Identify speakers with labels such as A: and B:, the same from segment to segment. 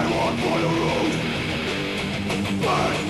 A: I walk by the road. Burn.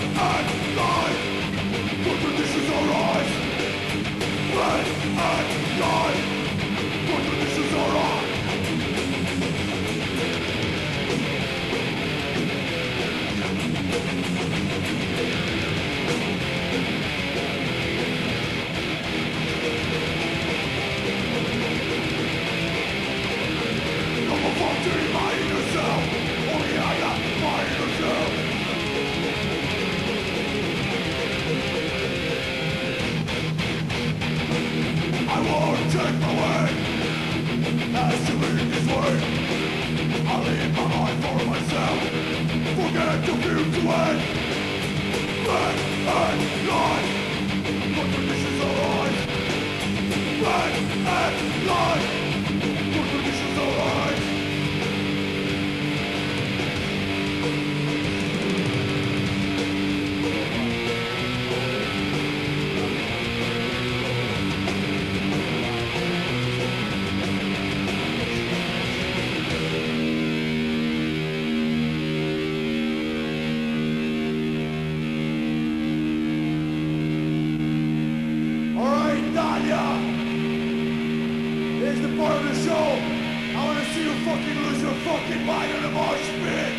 A: Here's the part of the show. I wanna see you fucking lose your fucking mind on the mosh pit!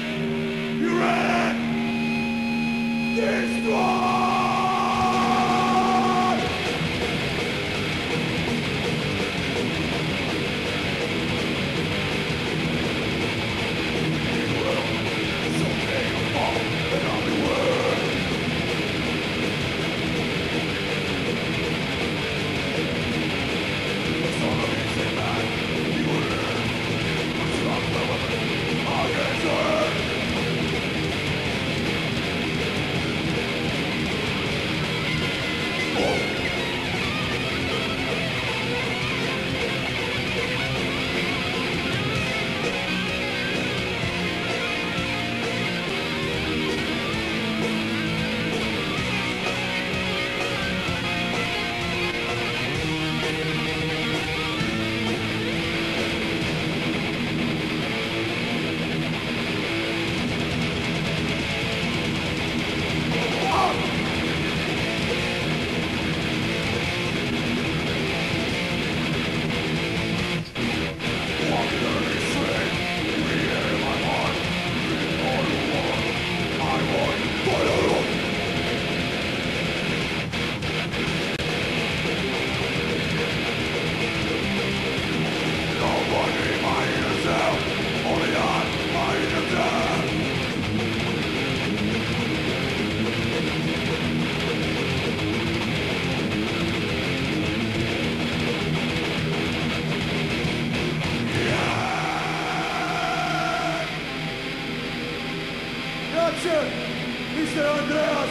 A: You ready? Destroy!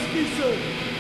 A: Husky, sir.